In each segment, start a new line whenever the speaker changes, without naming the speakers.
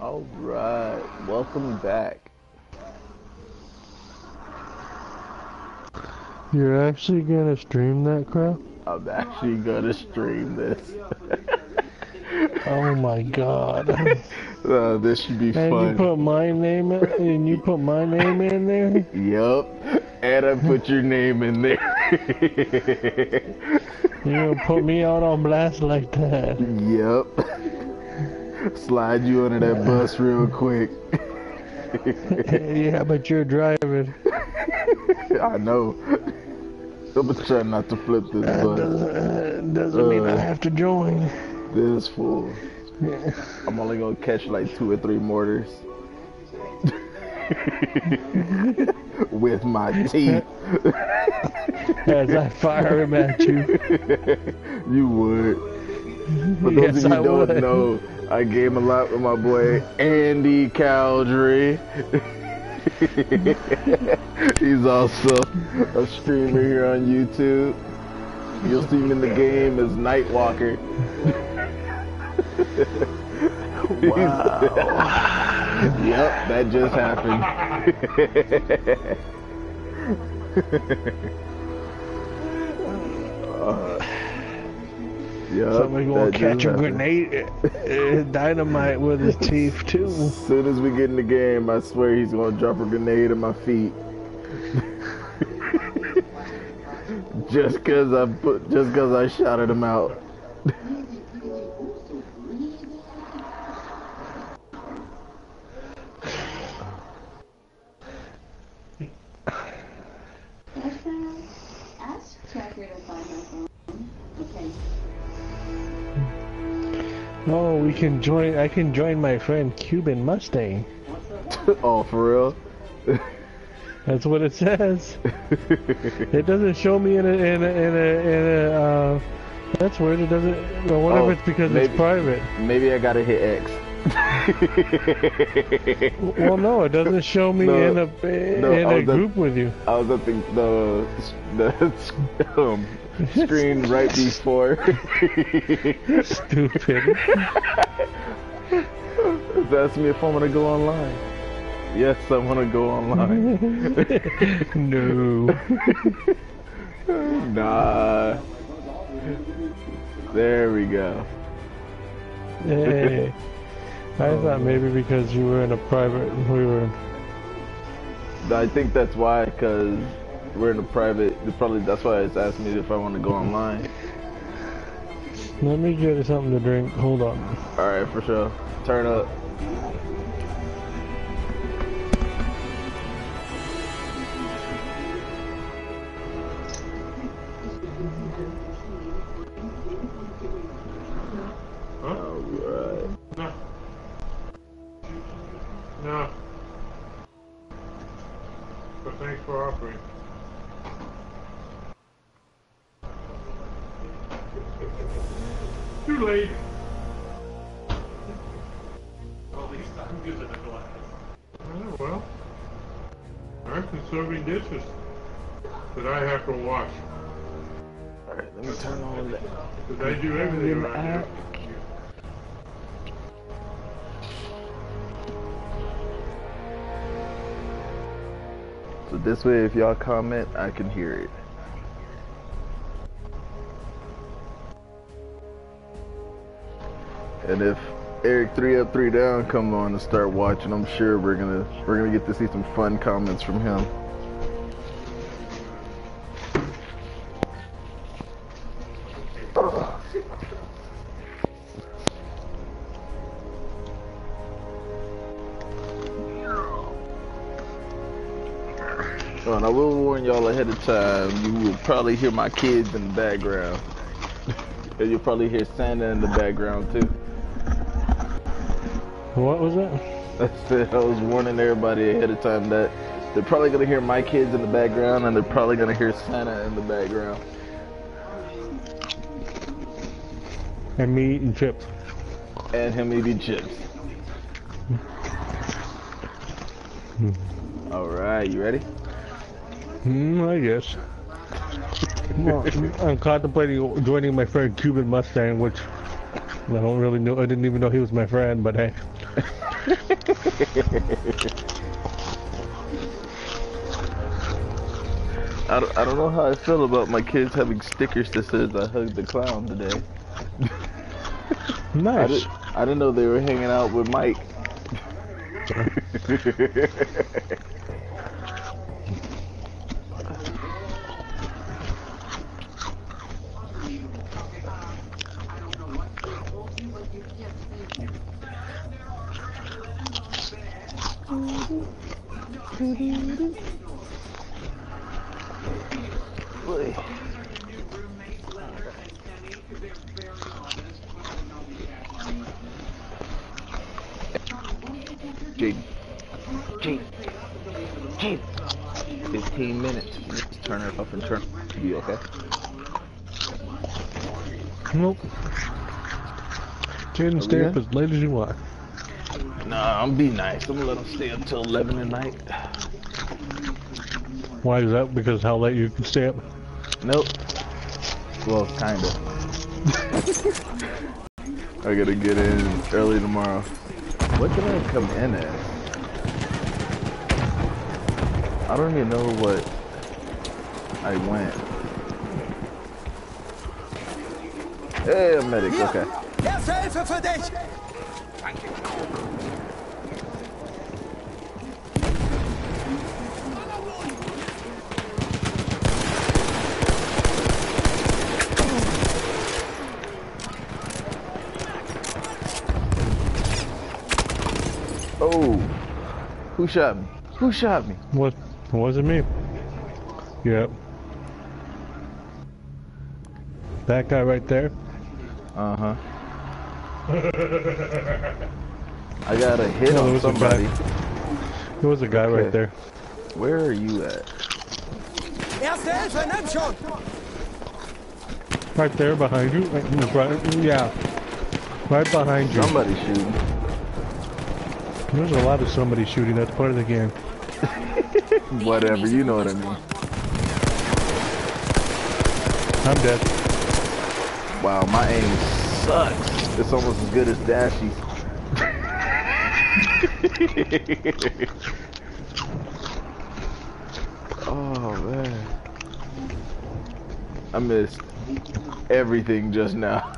Alright, welcome back.
You're actually gonna stream that crap?
I'm actually gonna stream this.
oh my god.
Uh, this should be
and
fun.
you put my name in, and you put my name in there?
Yup. And I put your name in there.
you gonna put me out on blast like that?
Yup. Slide you under that bus real quick.
yeah, but you're driving.
I know. I'm gonna try not to flip this
uh,
bus.
Doesn't, uh, doesn't uh, mean I have to join.
This fool. Yeah. I'm only gonna catch like two or three mortars. With my teeth.
As I fire him at you.
you would. For those
yes,
of you
I
don't
would.
know, I game a lot with my boy Andy Cowdery. He's also a streamer here on YouTube. You'll see him in the game as Nightwalker.
wow.
yep, that just happened. uh, Yep,
Somebody gonna catch a grenade, uh, dynamite with his teeth too.
As soon as we get in the game, I swear he's gonna drop a grenade at my feet. just cause I put, just cause I shouted him out.
Oh, we can join. I can join my friend Cuban Mustang.
oh, for real?
That's what it says. it doesn't show me in a in a in a, in a uh, that's weird. It doesn't. Well, whatever.
Oh,
it's because
maybe,
it's private.
Maybe I gotta hit X.
well, no, it doesn't show me
no,
in a in
no,
a group with you.
I was up in the the um, screen right before.
Stupid.
That's me if I want to go online. Yes, I want to go online.
no.
nah. There we go.
Hey. I thought maybe because you were in a private, we were.
I think that's why, because we're in a private. Probably that's why it's asking me if I want to go online.
Let me get something to drink. Hold on.
All right, for sure. Turn up.
No. But thanks for offering. Too late. At least I'm using a glass. Oh, well. I'm conserving dishes that I have to wash.
Alright, let me turn on that.
Because I do everything around here.
So this way, if y'all comment, I can hear it. And if Eric three up, three down come on and start watching, I'm sure we're gonna we're gonna get to see some fun comments from him. Ahead of time, you will probably hear my kids in the background. and you'll probably hear Santa in the background too.
What was that?
I said I was warning everybody ahead of time that they're probably gonna hear my kids in the background and they're probably gonna hear Santa in the background.
And me eating chips.
And him eating chips. Hmm. Alright, you ready?
Hmm, I guess. well, I'm contemplating joining my friend Cuban Mustang, which I don't really know. I didn't even know he was my friend, but hey.
I don't, I don't know how I feel about my kids having stickers that says I hugged the clown today. I,
Nice.
did, I didn't know they were hanging out with Mike. Jaden. Jaden. Jaden. 15 minutes. Turn it up and turn. Be okay?
Nope. Jaden, stay up as late as you want.
Nah, I'm be nice. I'm gonna let them stay until 11 at night.
Why is that? Because how late you can stay up?
Nope. Well, kinda. I gotta get in early tomorrow. What did I come in as? I don't even know what I went. Hey, medic, okay.
Erste Hilfe für dich!
Who shot me? Who shot me?
What? Was it me. Yep. That guy right there.
Uh huh. I got a hit
No, there
on
was
somebody.
There was a guy
Okay.
right there.
Where are you at?
Erste Hilfe, nimm schon!
Right there behind you. Right, right- yeah. Right behind you.
Somebody shooting.
There's a lot of somebody shooting. That's part of the game.
Whatever, you know what I mean.
I'm dead.
Wow, my aim sucks. It's almost as good as Dashy's. oh man. I missed everything just now.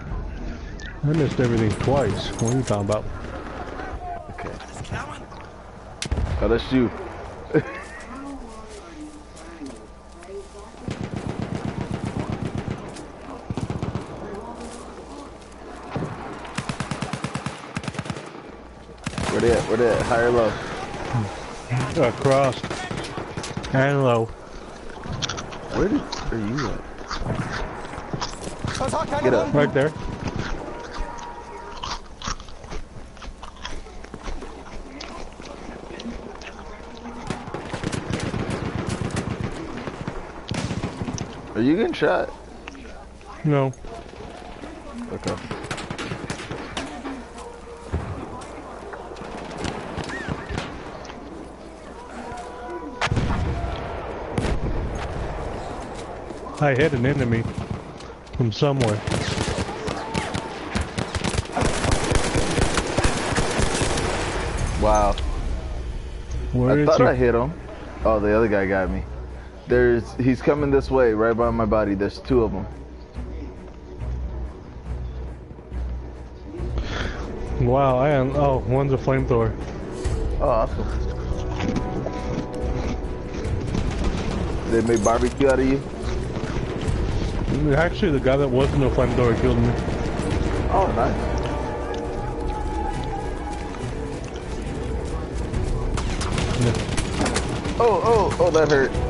I missed everything twice. What are you talking about?
Okay. Oh, that's you. Where they at? Where they at? High or low?
Across. And low.
Where did, are you at? Get up.
Right there.
Are you getting shot?
No.
Okay.
I hit an enemy from somewhere.
Wow.
Where
I thought
he?
I hit him. Oh, the other guy got me. There's, he's coming this way, right by my body. There's two of them.
Wow, I am. Oh, one's a flamethrower.
Oh, awesome. They made barbecue out of you?
Actually, the guy that wasn't a flamethrower killed me.
Oh, nice. Oh, oh, oh, that hurt.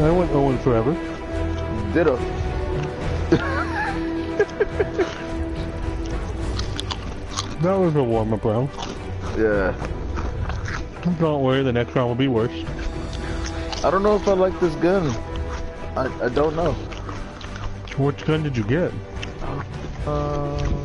I went Owen forever.
Ditto.
That was a warm-up round.
Yeah.
Don't worry, the next round will be worse.
I don't know if I like this gun. I, I don't know.
Which gun did you get?
Um,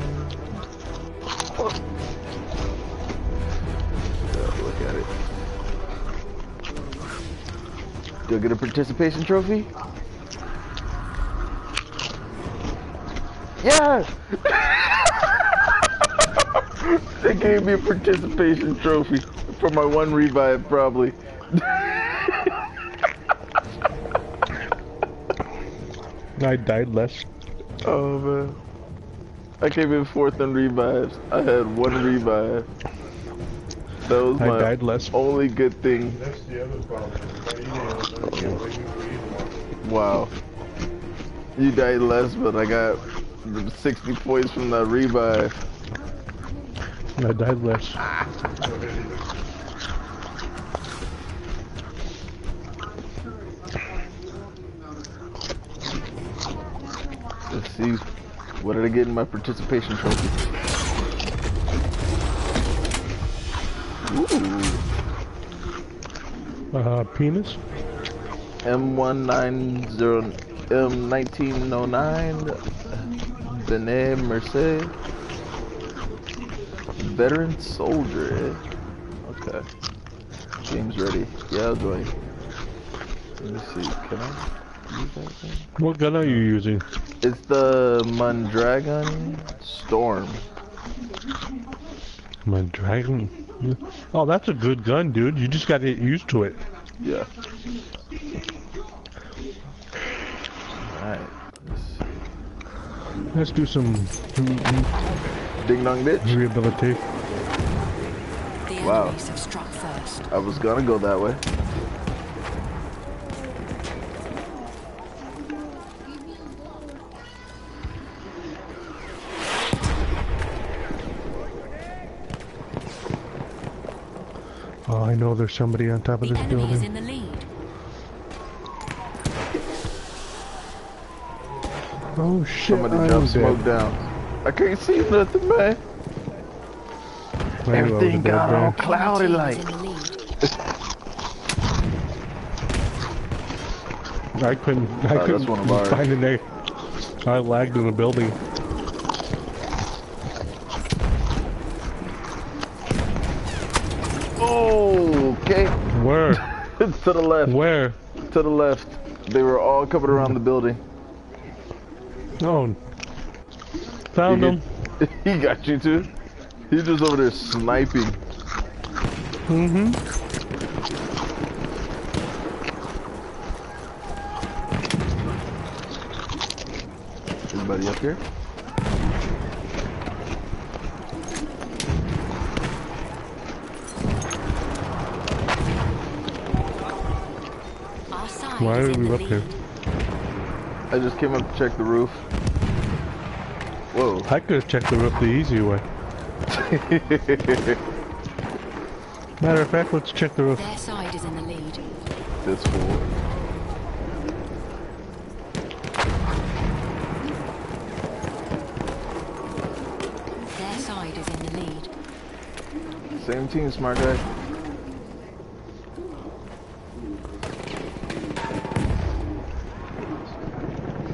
I get a participation trophy? Yes! they gave me a participation trophy for my one revive, probably.
I died less.
Oh man. I came in fourth in revives. I had one revive. That was
I
my
died less.
only good thing.
That's the other problem. My emails, I can't wait for you to
Wow. You died less, but I got 60 points from that revive.
I died less.
Let's see. What did I get in my participation trophy? Ooh.
Uh, penis?
M190 M1909 Benet Mercie Veteran soldier eh? Okay Game's ready Yeah I'll join Let me see Can I use that thing?
What gun are you using?
It's the Mondragon Storm
My dragon. Mm-hmm. Oh, that's a good gun, dude. You just gotta get used to it.
Yeah Alright
Let's do some
Ding dong bitch
rehabilitation.
Wow.
enemies have struck first.
I was gonna go that way
Oh, I know there's somebody on top of
The
this
enemy is
building.
in the lead.
Oh shit!
Somebody
I'm
jump smoke
dead.
down I can't see nothing man
I knew I was
Everything got
there.
all cloudy like
is in the lead.
I couldn't. I
Oh,
couldn't
one of ours.
find an egg. I lagged in the building.
Oh, okay.
Where?
to the left.
Where?
To the left. They were all covered around the building.
Oh. Found
He get- he got you too. He's just over there sniping.
Mm-hmm.
Anybody up here?
Our side
Why are
in
we up here?
I just came up to check the roof. Whoa.
I could have checked the roof the easy way. Matter of fact, let's check the roof.
Their side is in the lead.
this fool.
Their side is in the lead.
Same team, smart guy.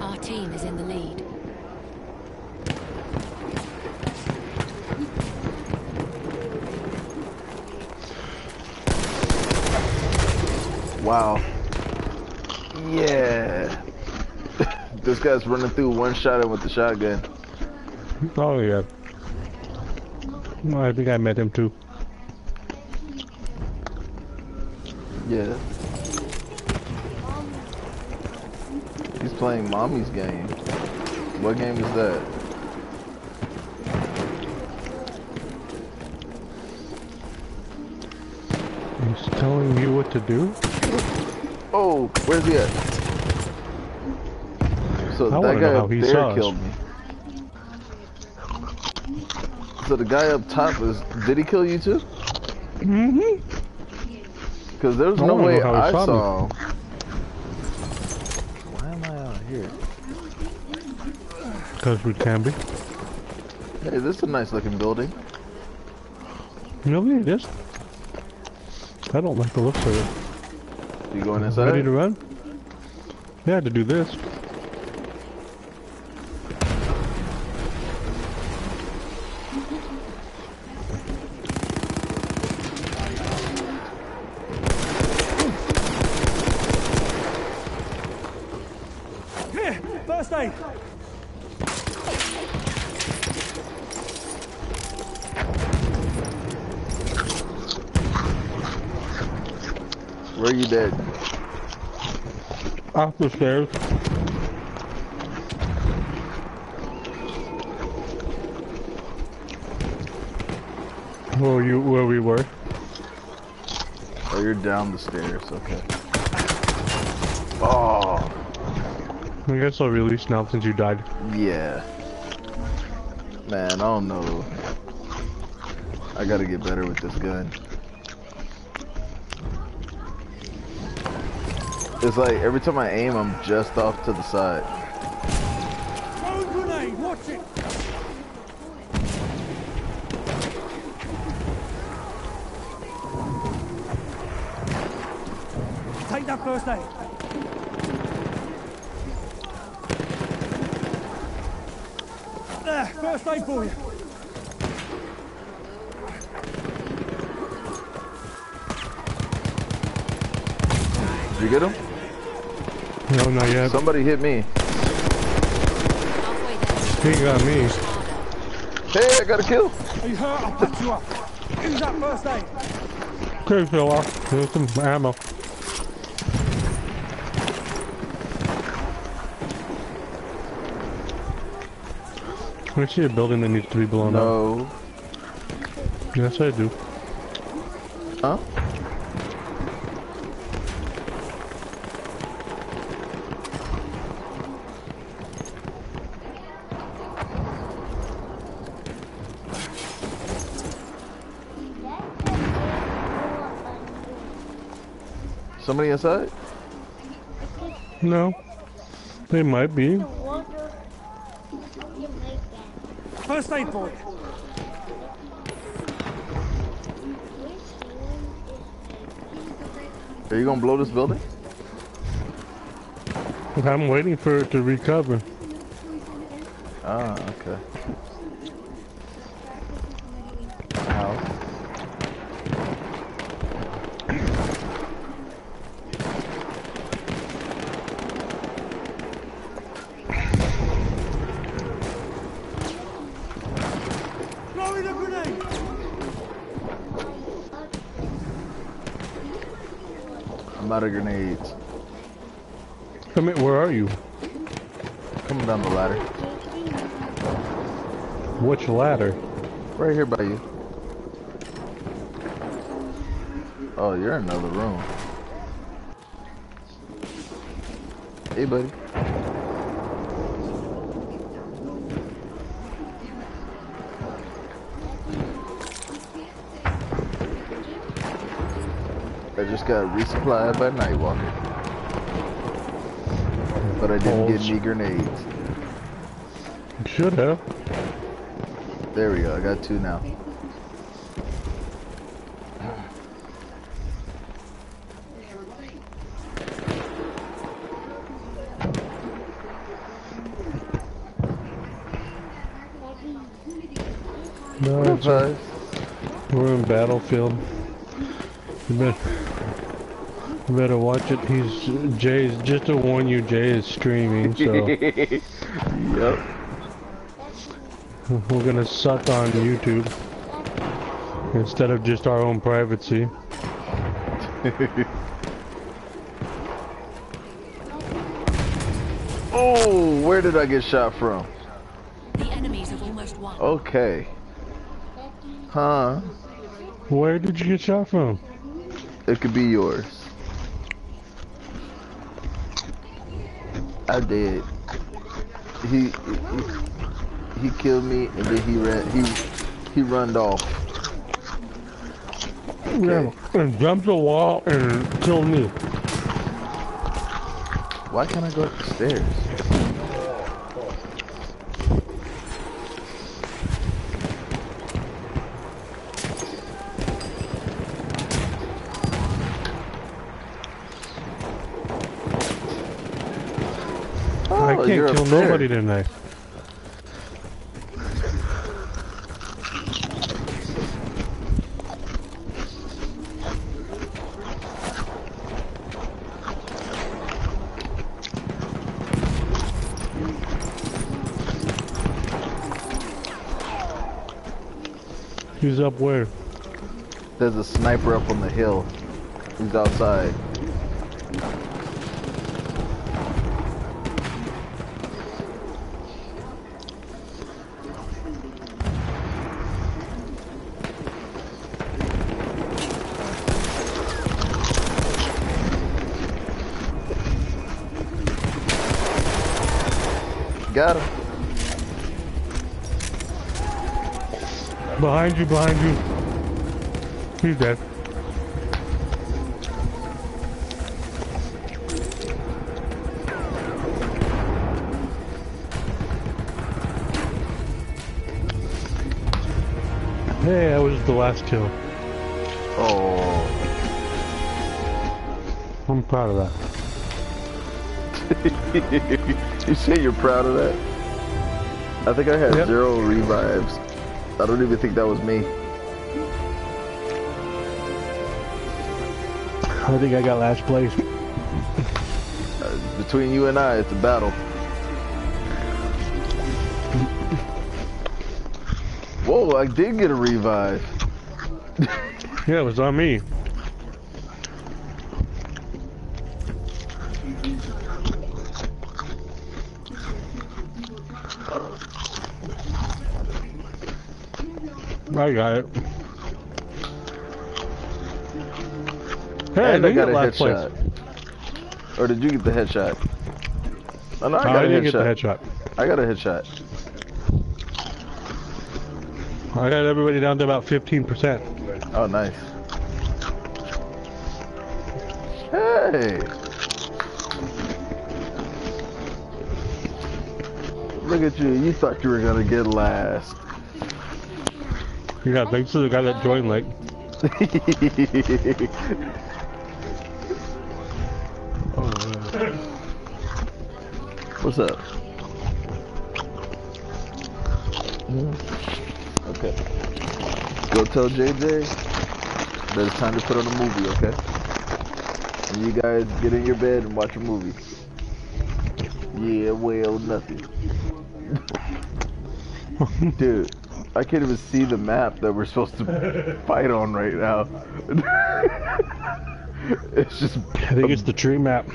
Our team is in the lead.
Wow. Yeah. This guy's running through one shot him with the shotgun.
Oh yeah. No, I think I met him too.
Yeah. He's playing mommy's game. What game is that?
He's telling you what to do.
Oh, where's he at? So
I
that guy
know how
up there
saw us.
killed me. So the guy up top is, did he kill you too?
Mm-hmm.
Because there's
I
no way
how he
I
saw me.
saw him. Why am I out here?
Because we can be.
Hey, this is a nice looking building.
Really, it is. I don't like the looks of it.
You going inside?
Ready to run? Yeah, to do this.
Here, first aid.
Where you dead?
The stairs. Where you where we were?
Oh, you're down the stairs. Okay. Oh,
I guess I'll release now since you died.
yeah. Man, I don't know. I gotta get better with this gun. It's like every time I aim, I'm just off to the side.
Throwing grenade, watch it! Take that first aid. There, first aid for you.
Did you get him?
No.
Somebody hit me.
He got me.
Hey, I got a kill.
Are you hurt? I'll patch you up. Use that first aid.
Okay, fell off. There's some ammo. I see a building that needs to be blown up.
No.
Yes, I do.
Huh? Somebody inside?
No. They might be.
First aid for.
Are you gonna blow this building?
I'm waiting for it to recover.
Ah, okay. Out of grenades.
Come here, where are you?
Coming down the ladder.
Which ladder?
Right here by you. Oh, you're in another room. Hey, buddy. Got resupplied by Nightwalker. But I didn't get any grenades.
Should have.
There we go, I got two now.
No, we're in Battlefield. You better, you better watch it. He's Jay's just to warn you. Jay is streaming, so
yep.
we're gonna suck on YouTube instead of just our own privacy.
Oh, where did I get shot from?
The enemies have almost won.
Okay. Huh?
Where did you get shot from?
It could be yours. I did. He he, he killed me and then he ran he he runned off.
Yeah, and jumped the wall and killed me.
Why can't I go up the stairs?
I Can't
you're
kill
up there.
nobody tonight. He's up where?
There's a sniper up on the hill. He's outside. got him.
Behind you, behind you. He's dead. Hey, that was the last kill.
Oh.
I'm proud of that.
you say you're proud of that? I think I had
Yep.
zero revives. I don't even think that was me.
I think I got last place.
Uh, between you and I, it's a battle. Whoa, I did get a revive.
Yeah, it was on me. I got it. Hey,
and I
you
got a
last place.
headshot. Or did you get the headshot? Oh no, I got
I didn't
headshot.
get the headshot.
I got a headshot.
I got everybody down to about 15%.
Oh, nice. Hey! Look at you. You thought you were gonna get last.
Yeah, thanks to the guy that joined late.
What's up? Okay. Go tell JJ that it's time to put on a movie, okay? And you guys get in your bed and watch a movie. Yeah, well, nothing. Dude, I can't even see the map that we're supposed to fight on right now. it's just
I think it's the tree map.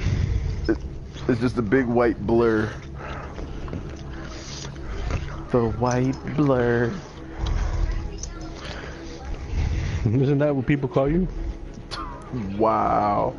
it's just a big white blur. The white blur.
Isn't that what people call you?
Wow.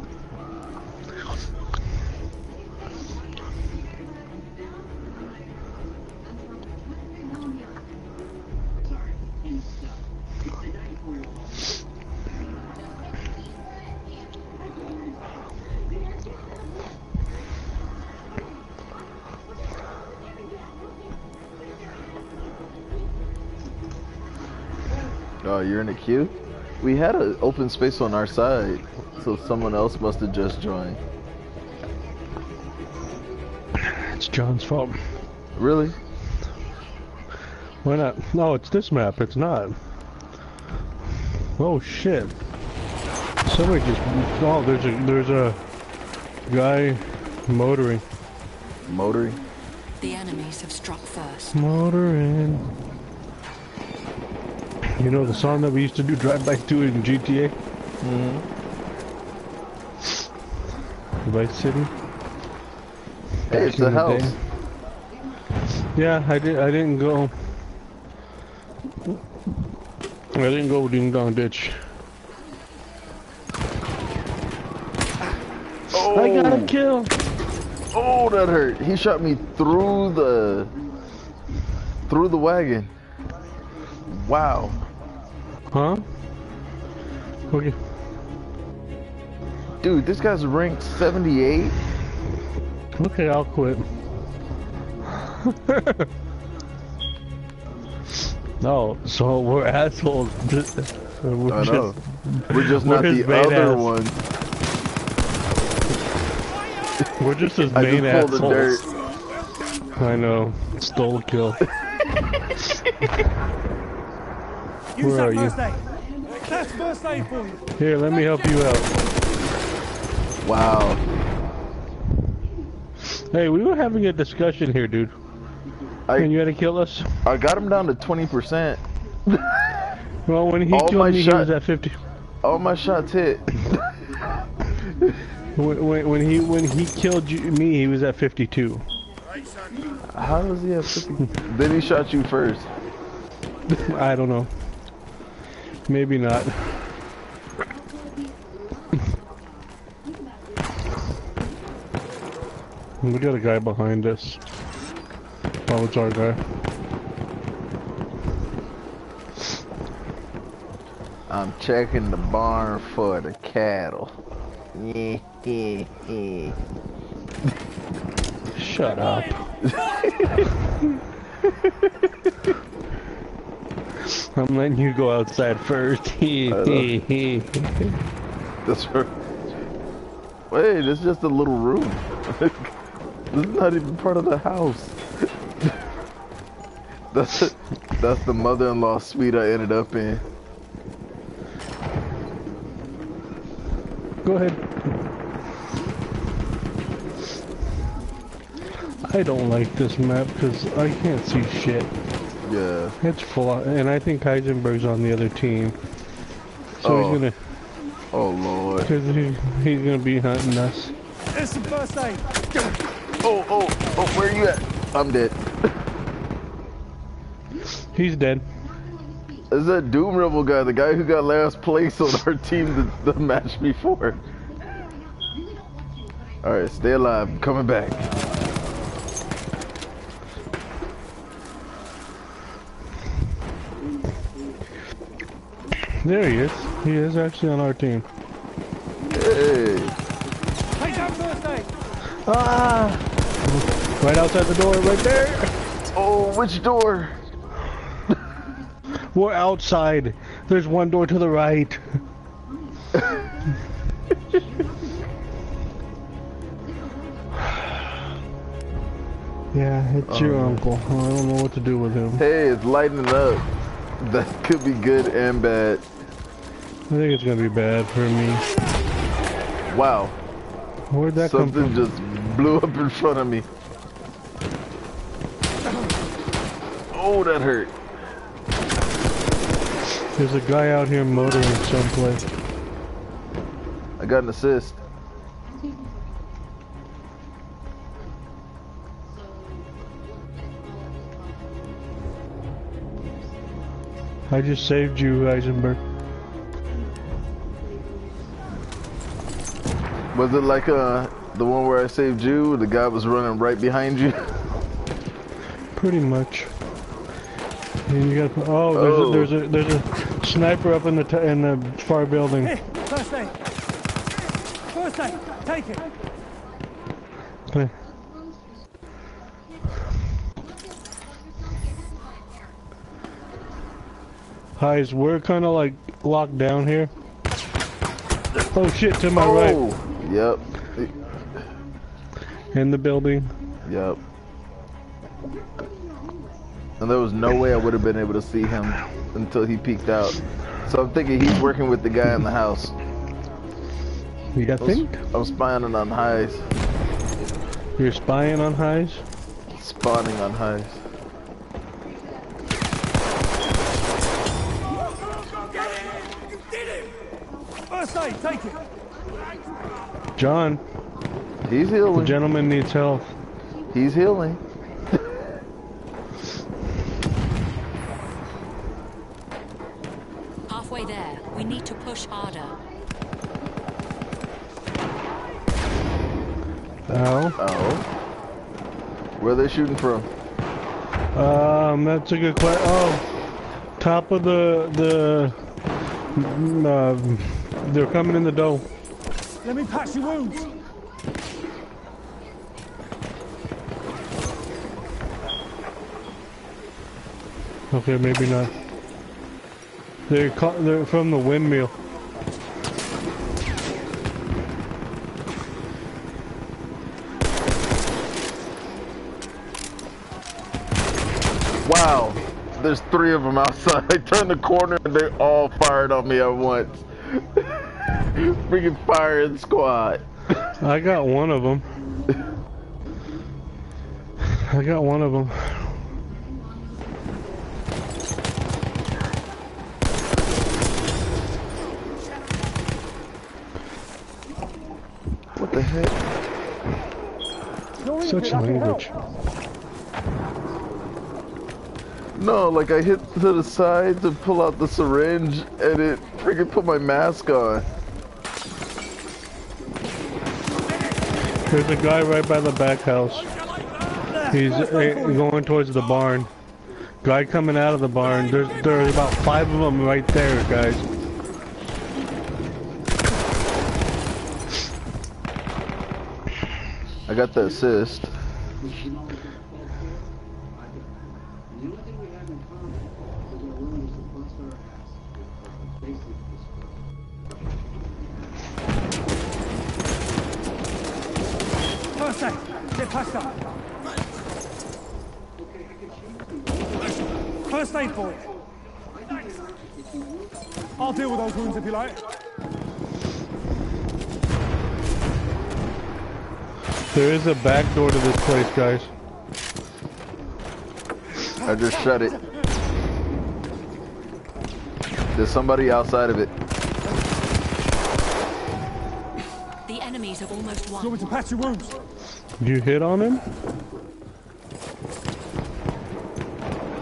You're in a queue? We had an open space on our side, so someone else must have just joined.
It's John's fault.
Really?
Why not? No, it's this map. It's not. Oh shit! Somebody just. Oh, there's a there's a guy motoring.
Motoring?
The enemies have struck first.
Motoring. You know the song that we used to do drive-by to in GTA?
Mm-hmm.
Vice City.
Hey, it's
the
house.
day. Yeah, I did. I didn't go. I didn't go ding dong ditch.
Oh,
I got a kill.
oh, that hurt. He shot me through the through the wagon. Wow.
Huh? Okay.
Dude, this guy's ranked 78.
Okay, I'll quit. no, so we're assholes. We're
I
just-
know. We're just
We're
not the other
ass.
ones.
We're just his
I
main
just the dirt.
assholes. I know. Stole a kill.
Use
Where are you?
That's first aid for you.
Here, let me help you out.
Wow.
Hey, we were having a discussion here, dude.
I-
and you had to kill us?
I got him down to 20%.
Well, when he
All
killed
my
me,
shot-
he was at 50.
All my shots hit.
When, when, when he when he killed you, me, he was at 52.
How was he at 50? then he shot you first.
I don't know. Maybe not. We got a guy behind us. Oh, it's our guy.
I'm checking the barn for the cattle. Yeah, yeah, yeah.
Shut up. I'm letting you go outside first.
That's right. Wait, it's just a little room. this is not even part of the house. that's that's the mother-in-law suite I ended up in.
Go ahead. I don't like this map because I can't see shit.
Yeah.
It's full, of, and I think Heisenberg's on the other team. So
Oh.
he's gonna,
Oh lord.
cause he, he's gonna be hunting us.
It's the first aid.
Oh oh oh. Where are you at? I'm dead.
He's dead.
Is that Doom Rebel guy, the guy who got last place on our team the, the match before? Alright, stay alive. I'm coming back.
There he is. He is actually on our team.
Hey.
Take out first aid.
Ah! Right outside the door, right there.
Oh, which door?
We're outside. There's one door to the right. yeah, it's your
Oh.
uncle. I don't know what to do with him.
Hey, it's lightening up. That could be good and bad.
I think it's gonna be bad for me.
Wow.
Where'd that come
Something
from?
just blew up in front of me. Oh, that hurt.
There's a guy out here motoring someplace.
I got an assist.
I just saved you, Heisenberg.
Was it like uh the one where I saved you? The guy was running right behind you.
Pretty much. And you got oh, there's
Oh.
a there's a there's a sniper up in the t in the far building.
Here, first aid. First aid. Take it.
Okay. Highs, we're kind of like locked down here. Oh shit, to my right,
oh, yep,
in the building.
yep. And there was no way I would have been able to see him until he peeked out. So I'm thinking he's working with the guy in the house.
You got
I was-
think?
I'm spying on highs,
You're spying on highs?
spawning on highs.
First aid. Take it.
John,
He's healing.
the
healing.
gentleman needs help.
He's healing.
Halfway there. We need to push harder.
Ow.
Oh. Where are they shooting from?
Um, that's a good question. Oh, top of the the. mm, Um, they're coming in the dough.
Let me patch your wounds.
Okay, maybe not. They're ca- they're from the windmill.
Wow. There's three of them outside. I turned the corner and they all fired on me at once. Freaking firing squad.
I got one of them. I got one of them.
What the heck?
Such
injured, I can help.
language.
No, like I hit to the side to pull out the syringe and it freaking put my mask on.
There's a guy right by the back house. He's
you.
going towards the barn. Guy coming out of the barn. There's there's about five of them right there, guys.
I got the assist.
Is a back door to this place, guys.
I just shut it. There's somebody outside of it.
The enemies have almost won.
want me to patch your wounds?
You hit on him?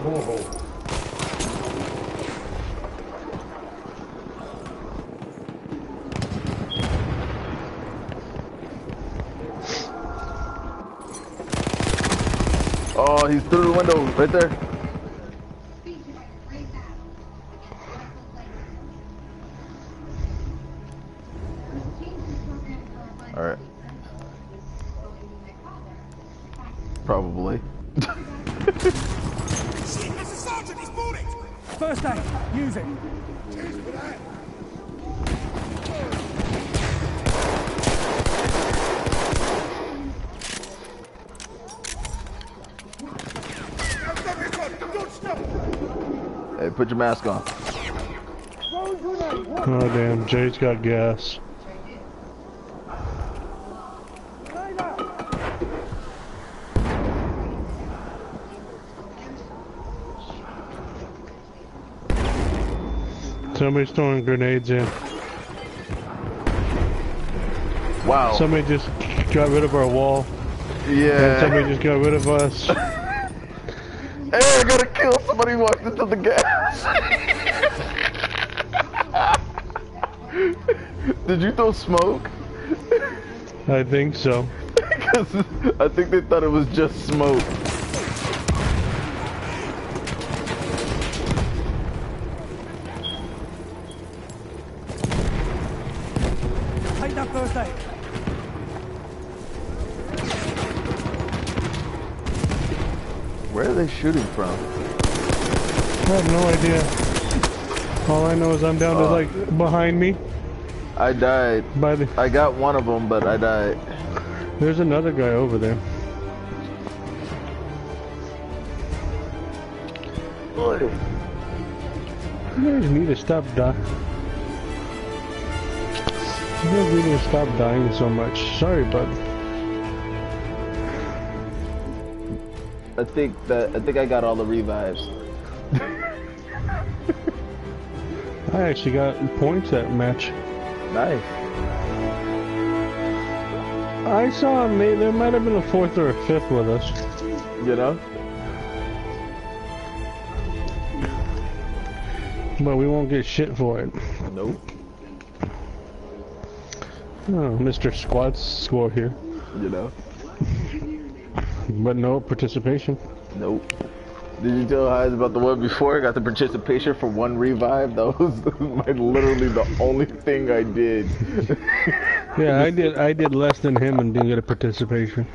Oh, he's through the window right there. Mask on.
Oh damn, Jay's got gas. Somebody's throwing grenades in.
Wow.
Somebody just got rid of our wall. And
yeah.
somebody just got rid of us.
Hey, I gotta kill somebody who walked into the gas. Did you throw smoke?
I think so.
Because I think they thought it was just smoke.
Take that first.
Where are they shooting from?
I have no idea. All I know is I'm down to
Uh.
like behind me.
I died.
By the
I got one of them, but I died.
there's another guy over there. Boy. You guys need to stop dying. You guys need to stop dying so much. Sorry, bud.
I think that I think I got all the revives.
I actually got points that match.
Nice.
I saw may there might have been a fourth or a fifth with us.
You know?
But we won't get shit for it.
Nope.
Oh, Mr. Squad score here.
You know?
But no participation.
Nope. Did you tell Highs about the one before? I got the participation for one revive. That was my literally the only thing I did.
Yeah, I did I did less than him and didn't get a participation.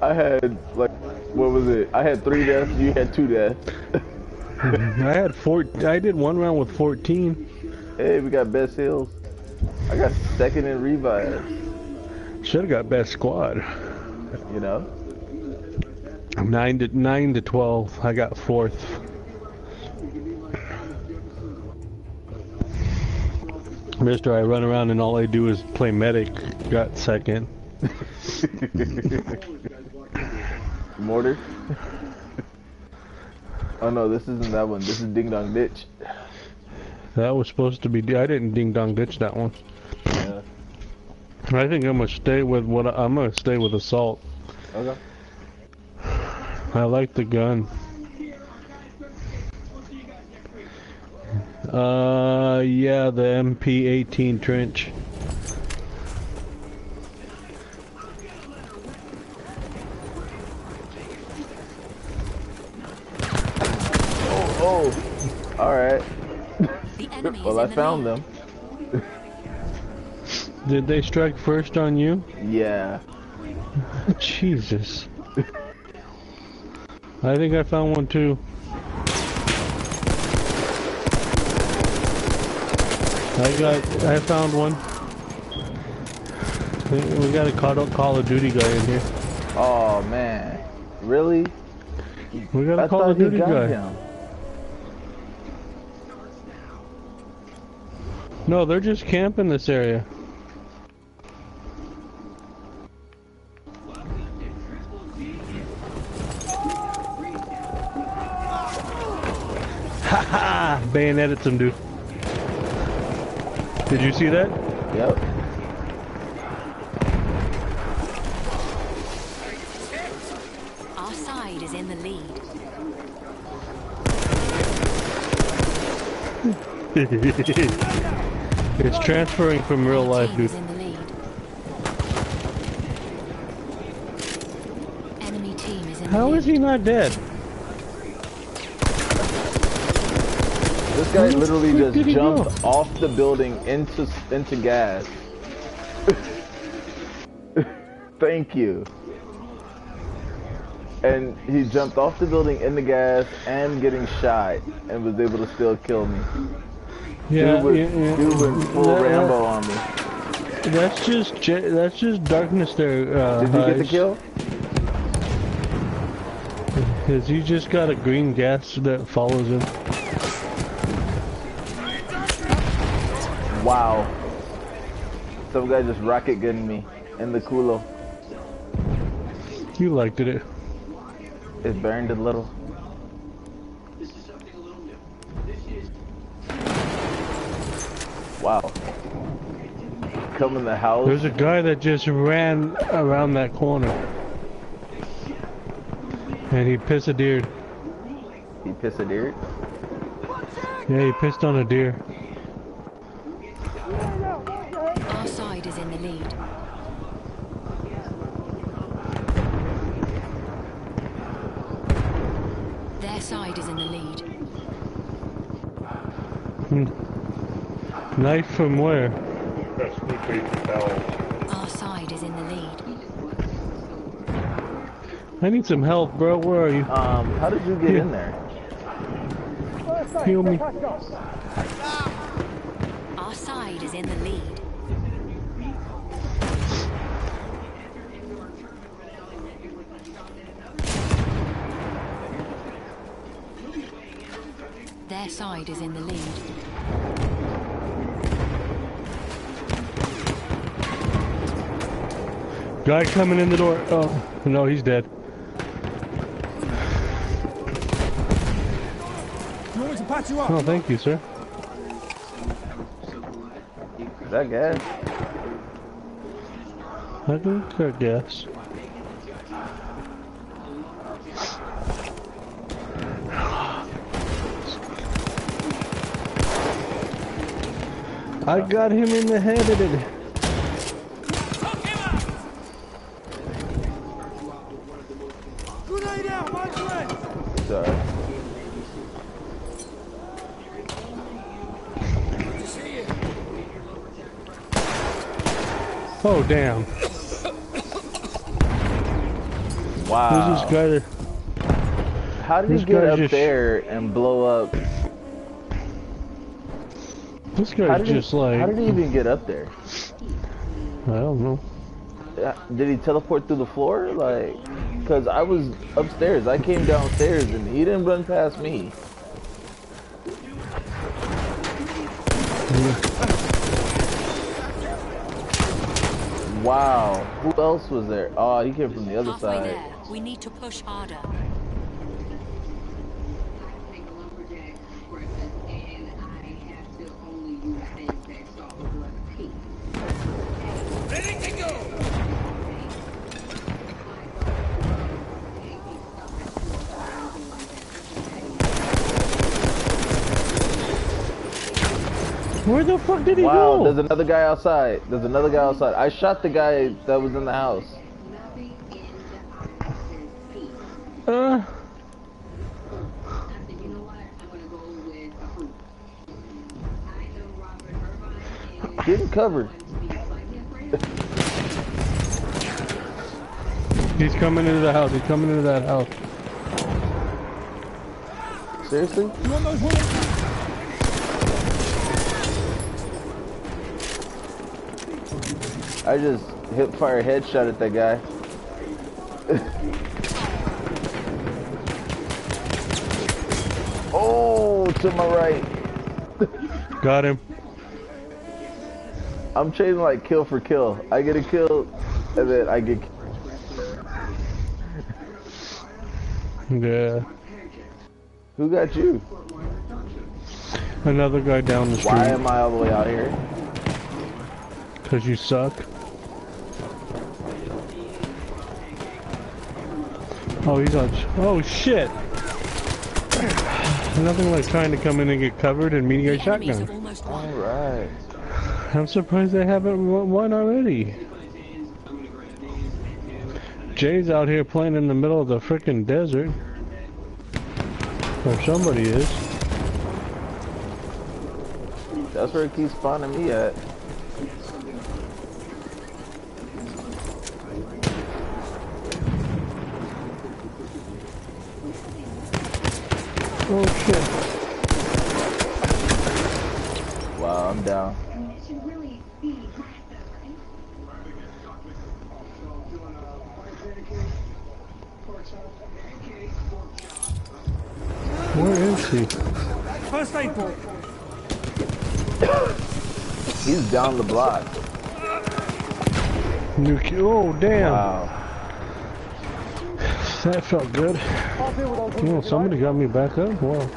I had like what was it? I had three deaths. You had two deaths.
I had four I did one round with 14.
Hey, we got best hills. I got second in revive.
Should have got best squad.
You know?
9 to 9 to 12. I got fourth. Mister, I run around and all I do is play medic. Got second.
Mortar. oh no, this isn't that one. This is Ding Dong Ditch.
That was supposed to be. I didn't ding dong ditch that one.
Yeah.
I think I'm gonna stay with what I- I'm gonna stay with assault.
Okay.
I like the gun. Uh, yeah, the MP18 trench.
Oh, oh. all right. well, I found them.
Did they strike first on you?
Yeah.
Jesus. I think I found one too. I got, I found one. We got a Call Call of Duty guy in here.
Oh man, really?
We got a
I
Call of Duty guy.
him.
No, they're just camping this area. Haha! Bayoneted some dude. Did you see that?
Yep.
Our side is in the lead.
it's transferring from real life,
team
dude.
is in the lead. Enemy team is in
How
the
is he not dead?
This guy literally just jumped off the building into into gas. Thank you. And he jumped off the building in the gas and getting shot and was able to still kill me.
Yeah,
dude, was,
yeah, yeah.
dude went full
That-
Rambo on me.
That's just that's just darkness there. Uh,
Did you get the kill?
Cause he just got a green gas that follows him.
Some guy just rocket gunned me in the culo.
You liked it.
It burned a little. Wow. Come in the house.
There's a guy that just ran around that corner. And he pissed a deer.
He pissed a deer.
Yeah, he pissed on a deer.
Our side is in the lead. Their side is in the lead.
Knife from where?
That's the baby bell.
Our side is in the lead.
I need some help, bro. Where are you?
Um, how did you get in there?
Heal me.
Our side is in the lead. Their side is in the lead.
Guy coming in the door. Oh, no, he's dead.
You want me to patch you up?
Oh, thank you, sir.
Is that gas?
I can cut gas. I got him in the head of it.
Grenade out!
Sorry.
Oh, damn.
Wow.
Who's this guy.
How did he get up
just-
there and blow up?
This
How
guy's
did,
just
he,
like...
how did he even get up there?
I don't know.
Uh, Did he teleport through the floor? Like, cause I was upstairs. I came downstairs and he didn't run past me. Wow. Who else was there? Oh, he came from the other
Halfway
side.
there. We need to push harder.
Where the fuck did he
wow,
go?
Wow, there's another guy outside. There's another guy outside. I shot the guy that was in the house.
Uh.
Getting covered.
He's coming into the house. He's coming into that house.
Seriously? I just hip fire headshot at that guy. oh, to my right.
Got him.
I'm chasing like kill for kill. I get a kill, and then I get.
Yeah.
Who got you?
Another guy down the street.
Why am I all the way out here?
Because you suck. Oh, he's on. Oh, shit. Nothing like trying to come in and get covered and meeting a
The
shotgun.
almost
All
won.
right.
I'm surprised they haven't won won already. Jay's out here playing in the middle of the frickin' desert. Or somebody is.
That's where it keeps spawning me at.
Oh shit.
Wow, I'm down.
It should really be massive, right?
Where is he?
First aid book.
He's down the block.
New ki- Oh damn.
Wow.
That felt good.
I'll deal with those
Oh, somebody got me back up. Wow.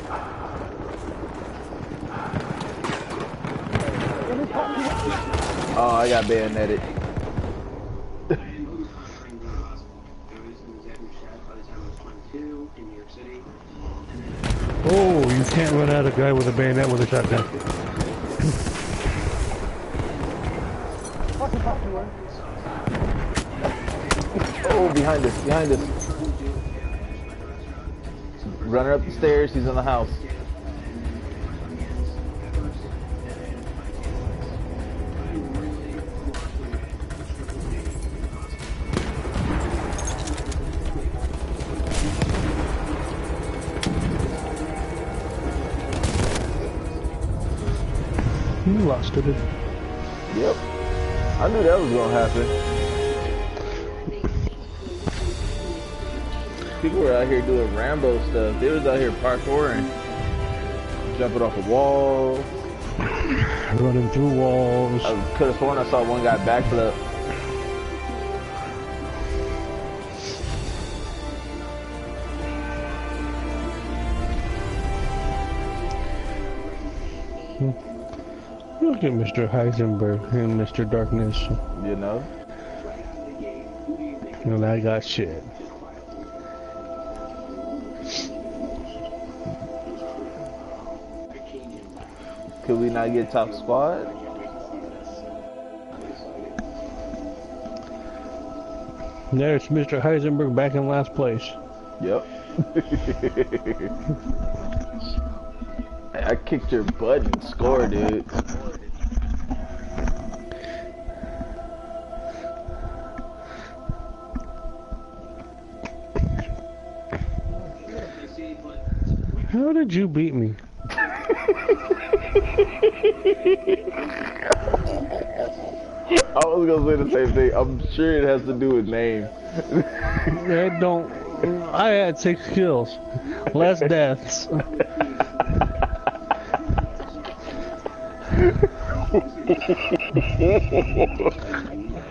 Oh, I got bayoneted.
Oh, you can't run out a guy with a bayonet with a shotgun.
I can help you?
Oh, behind us, behind us. Running up the stairs, he's in the house.
You lost it.
Yep. I knew that was gonna happen. People were out here doing Rambo stuff. They was out here parkouring, jumping off a wall.
Running through walls.
I could have sworn I saw one guy backflip.
Look at Mr. Heisenberg and Mr. Darkness.
You know.
And I got shit.
Could we not get top squad?
There's Mr. Heisenberg back in last place.
Yep. I kicked your butt and scored, dude.
How did you beat me?
I was gonna say the same thing. I'm sure it has to do with name.
I don't. I had six kills, less deaths.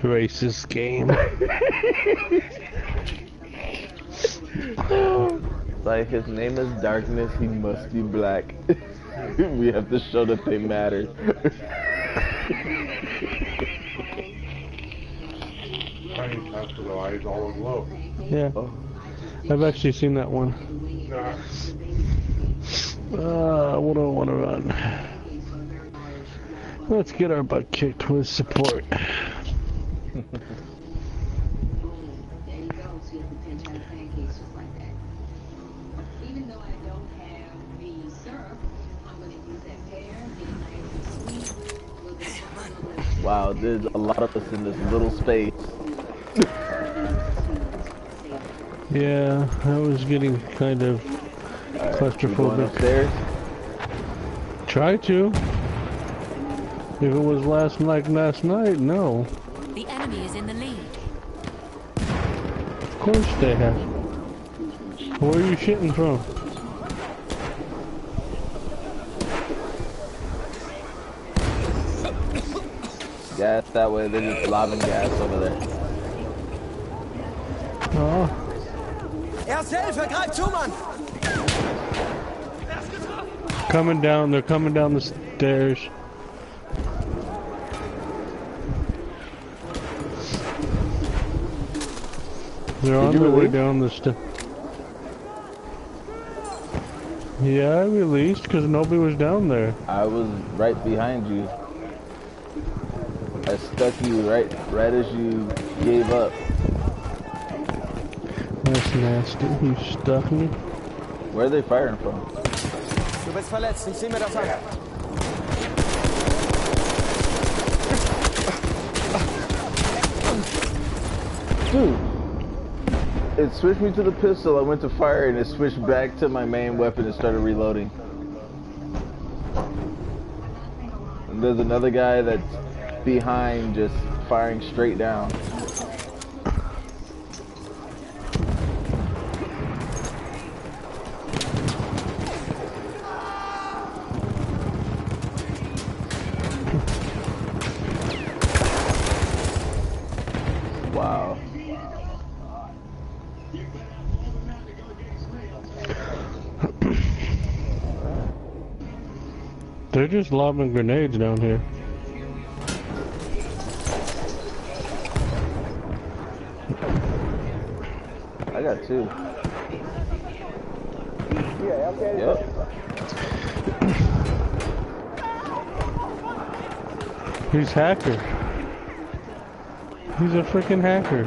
Racist game.
Like his name is Darkness, he must be black. we have to show that they matter.
Tiny hospitalized all aglow.
Yeah,
Oh,
I've actually seen that one. Uh, what do I want to run? Let's get our butt kicked with support.
There you go. So you can pinch out pancakes just like that. Even though I don't have the syrup, I'm gonna use that pear, get it nice and sweet, a little bit of
Wow, there's a lot of us in this little space.
Yeah, I was getting kind of
You going
claustrophobic.
upstairs?
Try to. If it was last night, last night, no.
The enemy is in the lead.
Of course they have. Where are you shitting from?
Gas that way, they're just lobbing gas over there.
Oh,
Erste Hilfe, greif zu, Mann!
coming down. They're coming down the stairs. They're on their way down the stairs. Yeah, I released because nobody was down there.
I was right behind you. I stuck you right, right as you gave up.
That's nasty. You stuck me.
Where are they firing from?
Du bist verletzt, ich seh mir das an.
Dude, it switched me to the pistol. I went to fire and it switched back to my main weapon and started reloading. And there's another guy that's behind just firing straight down. Wow.
They're just lobbing grenades down here.
Got two. Yep.
He's hacker. He's a freaking hacker.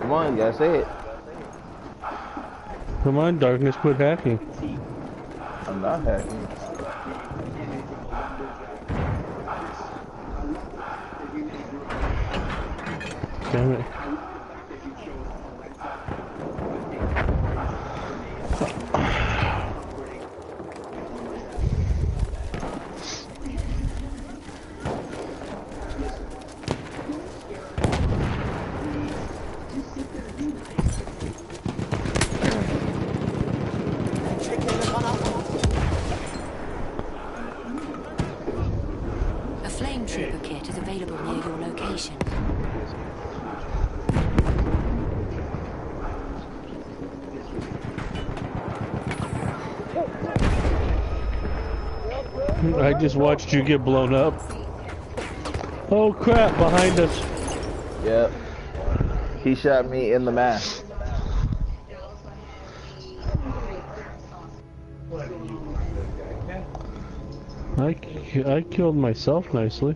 Come on, you gotta say it.
Come on, darkness, quit hacking.
I'm not hacking.
Damn it.
Schick mir eine Granate.
A flame trooper kit is available near your location.
I just watched you get blown up. Oh crap, behind us.
Yep. He shot me in the mask.
I, I killed myself nicely.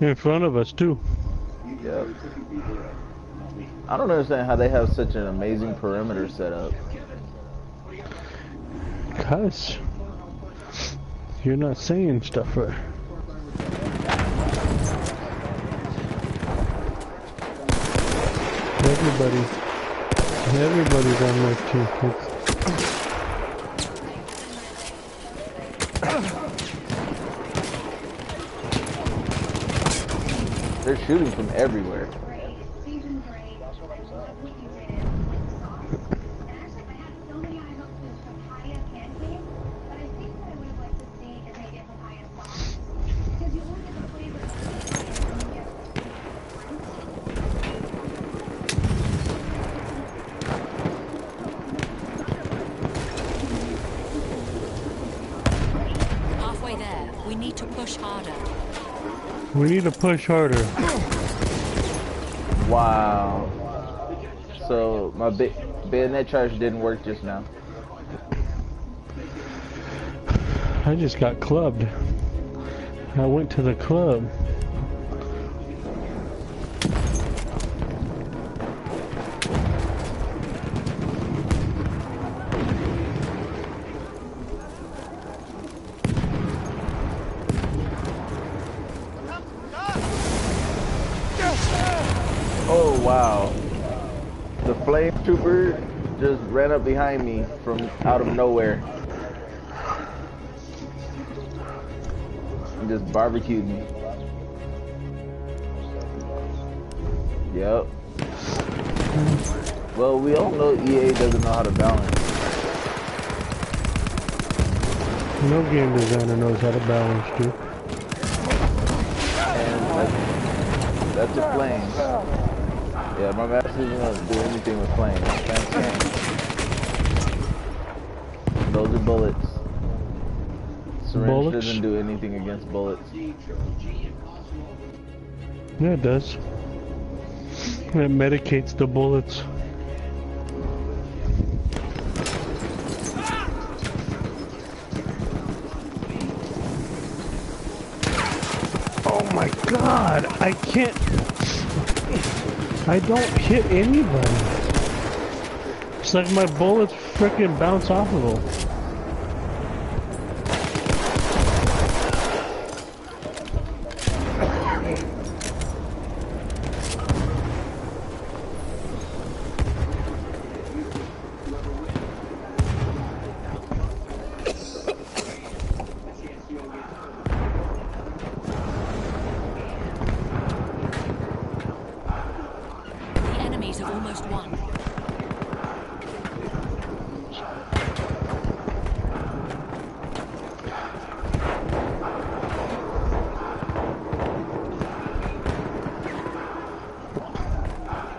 In front of us too.
Yep. I don't understand how they have such an amazing perimeter set up.
Cuz you're not saying stuff right. Everybody, everybody's on there too.
They're shooting from everywhere.
Need to push harder.
Wow. So my ba- bayonet charge didn't work just now.
I just got clubbed. I went to the club.
Trooper just ran up behind me from out of nowhere. And just barbecued me. Yep. Well, we all know EA doesn't know how to balance.
No game designer knows how to balance, dude.
And that's, that's a flame. Yeah, my master doesn't to do anything with flames. Those are bullets. Syringe
Bullets?
doesn't do anything against bullets.
Yeah, it does. It medicates the bullets. Oh my god, I can't. I don't hit anybody. It's like my bullets freaking bounce off of them.
The enemies have almost won.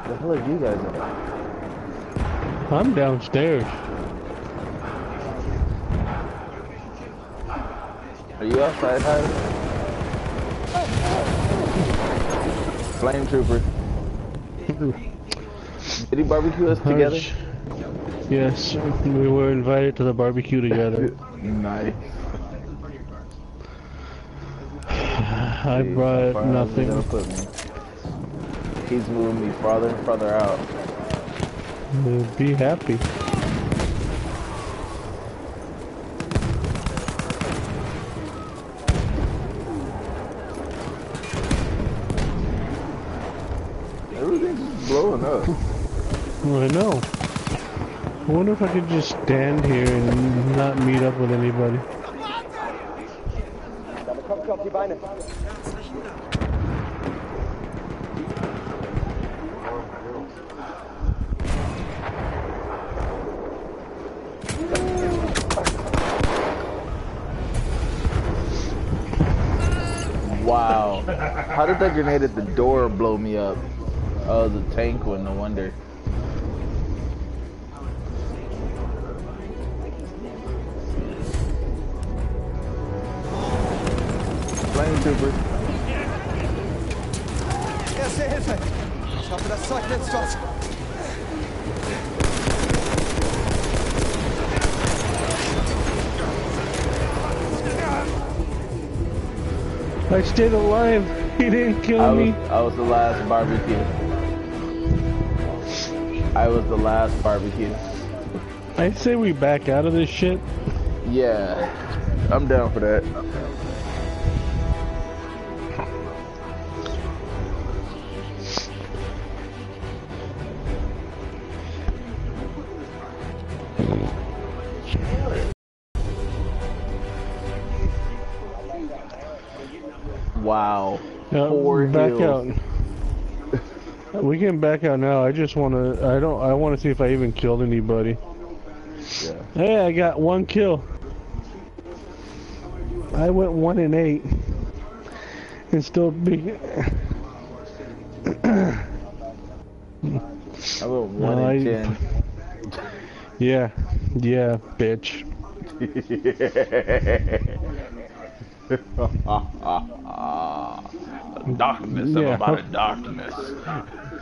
The hell are you guys at?
I'm downstairs.
Are you outside hiding? Flame trooper. Did he barbecue us together?
Yes, we were invited to the barbecue together.
nice.
I
Jeez,
brought
far is he gonna
nothing.
He's moving me farther and farther out.
Be happy.
Everything's blowing up.
I know. I wonder if I could just stand here and not meet up with anybody.
Wow. That grenade at the door blow me up? Oh, the tank one, no wonder. Flame trooper.
Erste.
I stayed alive. He didn't kill
I was,
me.
I was the last barbecue. I was the last barbecue.
I say we back out of this shit.
Yeah, I'm down for that.
Can back out now. I just want to. I don't. I want to see if I even killed anybody.
Yeah.
Hey, I got one kill. I went one and eight, and still big.
I went one
No,
in
I-
ten.
Yeah, yeah, bitch.
darkness,
Yeah.
I'm about a darkness.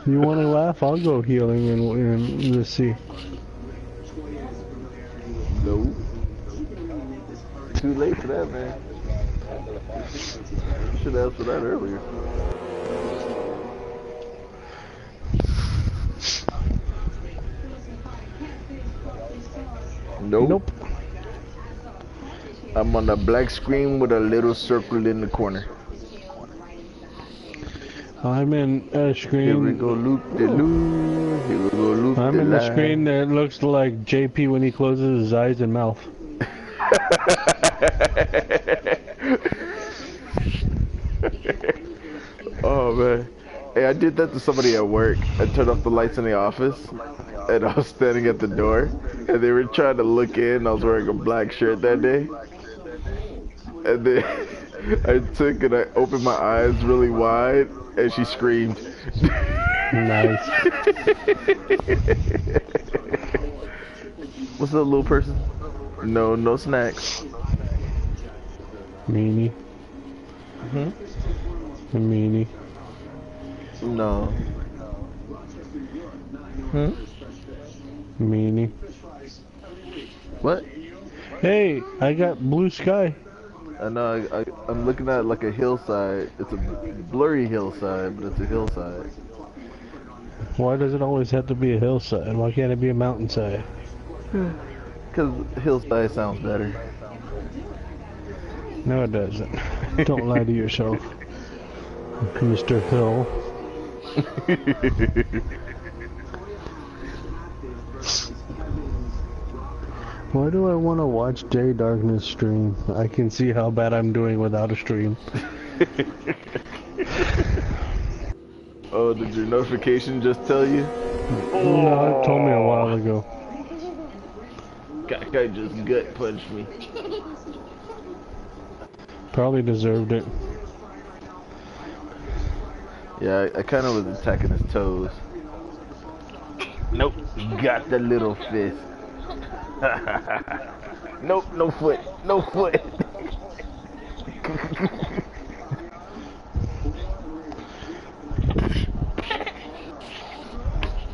You want to laugh? I'll go healing and, and let's see.
No. Too late for that, man. Should have asked for that earlier. Nope.
Nope.
I'm on a black screen with a little circle in the corner.
I'm in a screen.
Here we go, loop de loop. Here we go, loop
I'm in the
line.
screen that looks like JP when he closes his eyes and mouth.
oh man. Hey, I did that to somebody at work. I turned off the lights in the office, and I was standing at the door, and they were trying to look in. I was wearing a black shirt that day, and then I took and I opened my eyes really wide, and she screamed.
Nice.
What's up, little person? No, no snacks.
Meanie.
Hmm?
Meanie.
No. Hmm?
Meanie.
What?
Hey, I got blue sky.
I know. I, I, I'm looking at like a hillside. It's a blurry hillside, but it's a hillside.
Why does it always have to be a hillside? Why can't it be a mountainside? Hmm.
Cause hillside sounds better.
No, it doesn't. Don't lie to yourself, Mr. Hill. Why do I want to watch Jay Darkness stream? I can see how bad I'm doing without a stream.
oh, did your notification just tell you?
No, it told me a while ago.
Guy, guy just gut punched me.
Probably deserved it.
Yeah, I, I kind of was attacking his toes. Nope, got the little fist. nope, no foot, no foot.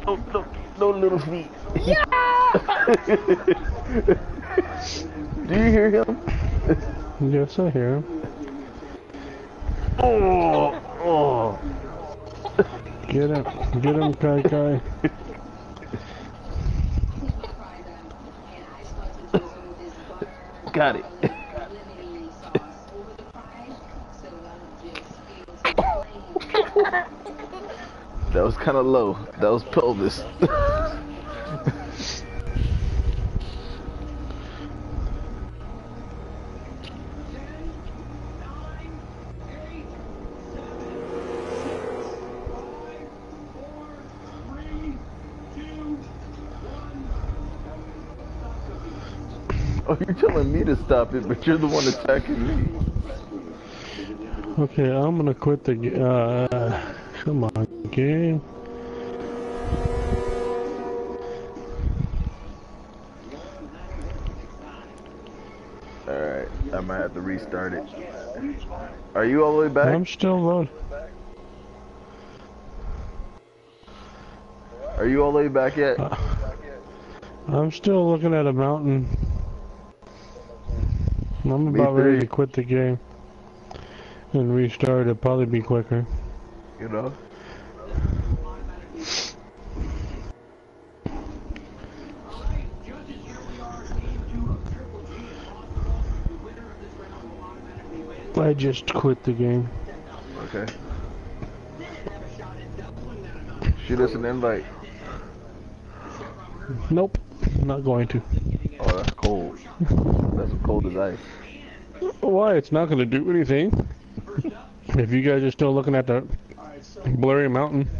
no, no, no little feet. Do you hear him?
Yes, I hear him.
Oh, oh.
Get him, get him, Kai Kai.
Got it. that was kind of low. That was pelvis. you're telling me to stop it, but you're the one attacking me.
Okay, I'm gonna quit the. g- Uh, come on, game.
Alright, I might have to restart it. Are you all the way back?
I'm still loading.
Are you all the way back yet?
Uh, I'm still looking at a mountain. I'm about ready to quit the game and restart. It'll probably be quicker.
You know?
I just quit the game.
Okay. Shoot us an invite.
Nope, not going to.
Cold. That's cold as ice.
Why? It's not going to do anything. if you guys are still looking at the blurry mountain.